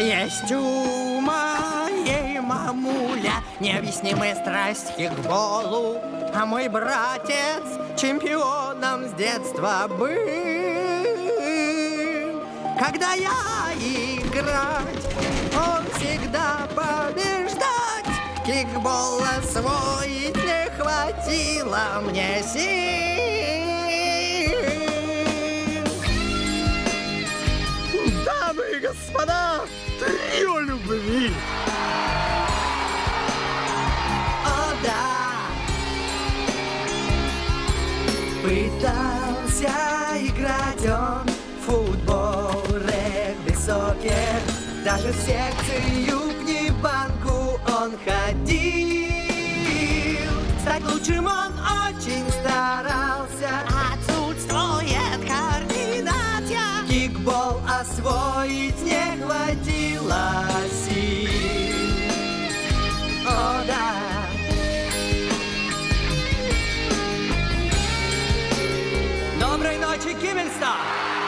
Есть у моей мамуля необъяснимая страсть к кикболу, А мой братец чемпионом с детства был. Когда я играть, он всегда побеждать. Кикбол освоить не хватило мне сил. Господа, трио любви! О, да! Пытался играть он в футбол, регби, сокер Даже в секцию банку он ходил Стать лучшим он очень освоить не хватило сил О, да! Доброй ночи, Кивенстон!